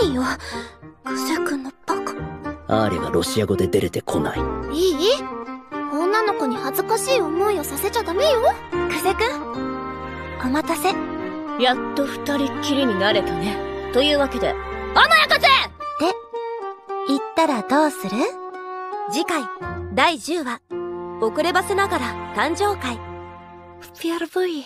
何よ？クセ君のバカ。アーレがロシア語で出れてこない。いい？女の子に恥ずかしい思いをさせちゃダメよ？クセ君お待たせ。やっと二人っきりになれたね。というわけで甘やかっで言ったらどうする？次回第10話。遅ればせながら誕生会。Впервые